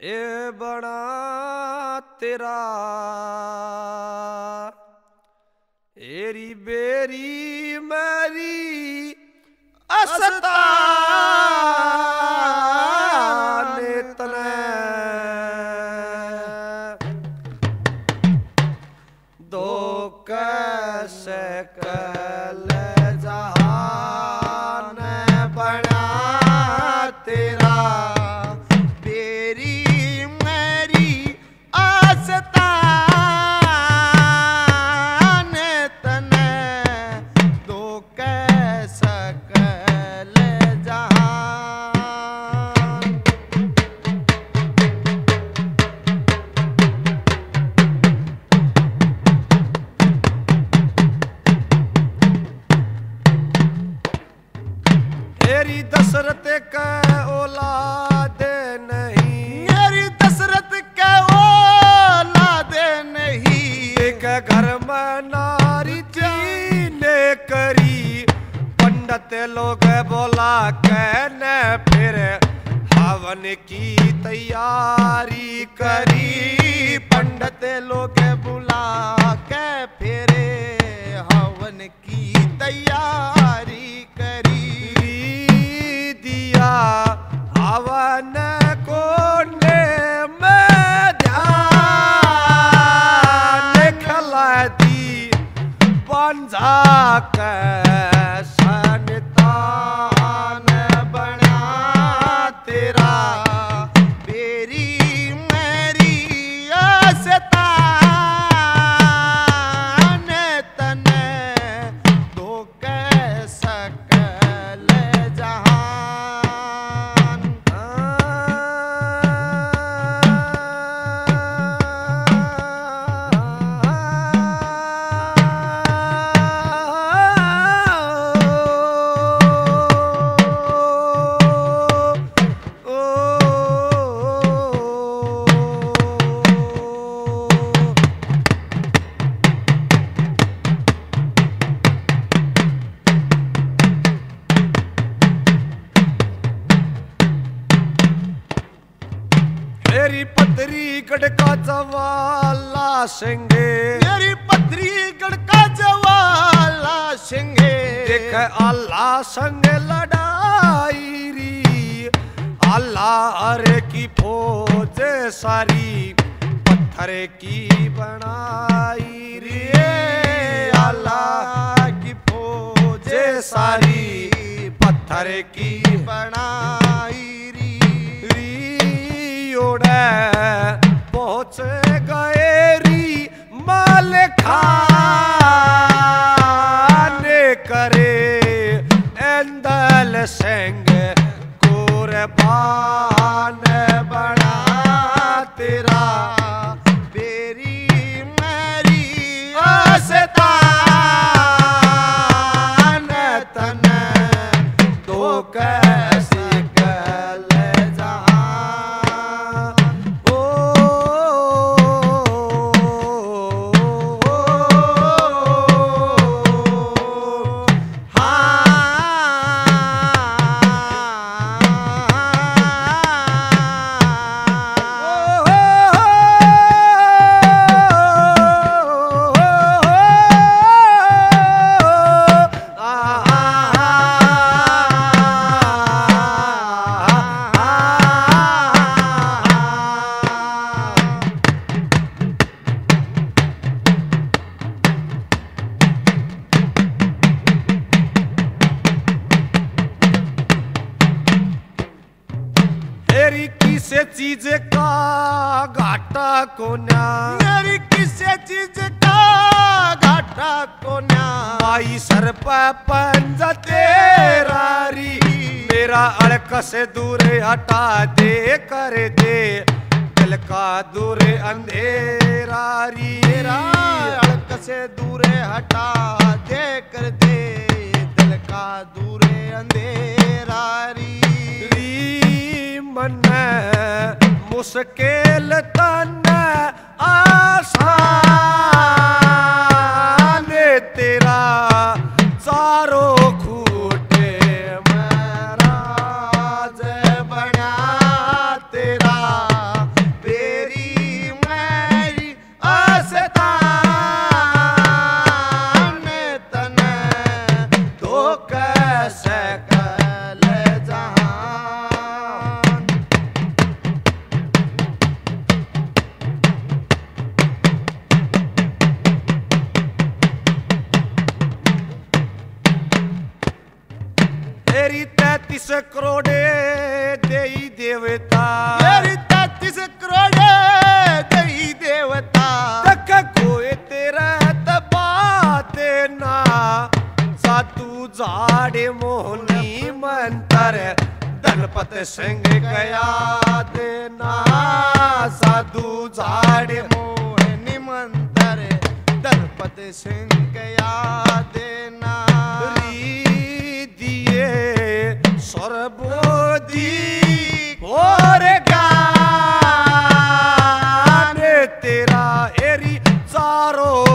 ਏ ਬਣਾ ਤੇਰਾ। ਏਰੀ ਬੇਰੀ ਮੈਰੀ ਅਸਤਾ। कै सकल जहान तेरी दशरथ का औलाद नहीं। मेरी दशरथ के औलाद नहीं। एक घर में नारी पंडित लोग बोला कहने फिर हवन की तैयारी करी। पंडित लोग बुला पतरी गड़का जवाला सिंगे। मेरी पथरी गड़का जवाला सिंगे। देख अल्लाह संग लड़ाई री। अल्लाह अरे की फौज सारी पत्थर की बनाई री। अल्लाह की फौज सारी पत्थर की बनाई पहुँच गए री माल खाने चीज़ का घाटा कोन्या। मेरी किसे चीज़ का घाटा को न्या आई सर पंज तेरारी मेरा अड़क से दूर हटा दे कर दे। दिल का दूर अंधेरारी तेरा अड़क से दूर हटा दे कर दे। दिल का दूरे अंधेरा री ਮੰਨੈ ਮੁਸ਼ਕਿਲ ਤਨ ਆਸਾ तेरी तैतीस करोड़े देई देवता। तेरी तैतीस करोड़े देई देवता। तक कोई तेरा तबाते ना। सातू जाड़े मोहनी मंत्र दलपत सिंह गया देना। साधु झाड़े मोहनी मंत्र दलपत सिंह गया देना sorrow